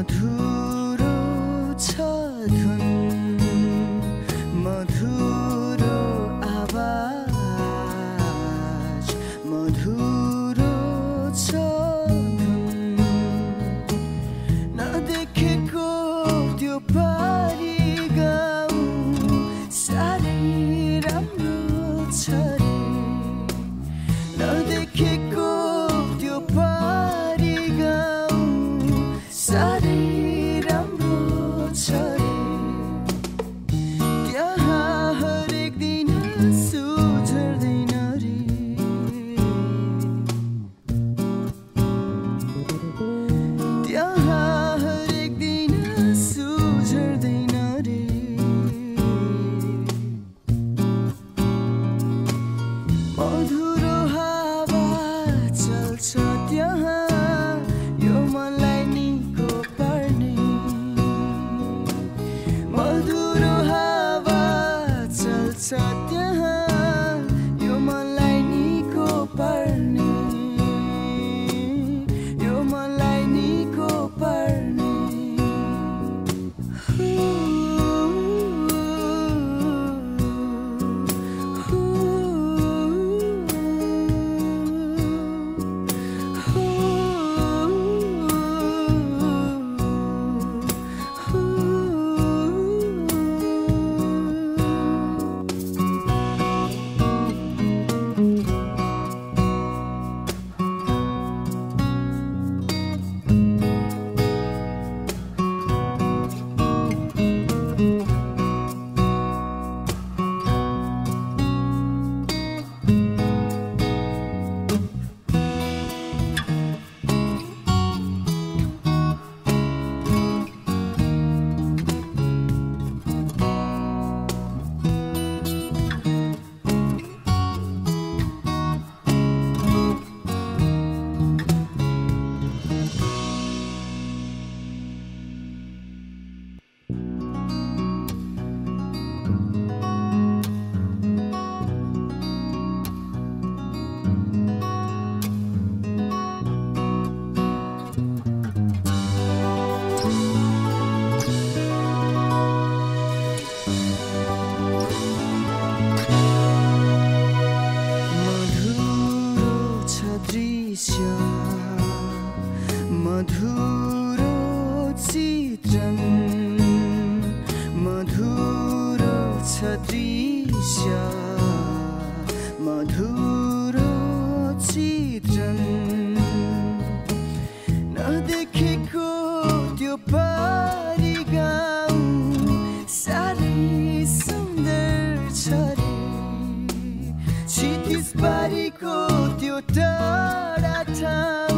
মধুর ছধুন মধুর আবাজ মধুর दृश्य मधुर चित्रण नदेखेको त्यो पारी गाउँ साह्रै सुन्दर छ रे क्षितिज पारीको त्यो टाढा ठाउँ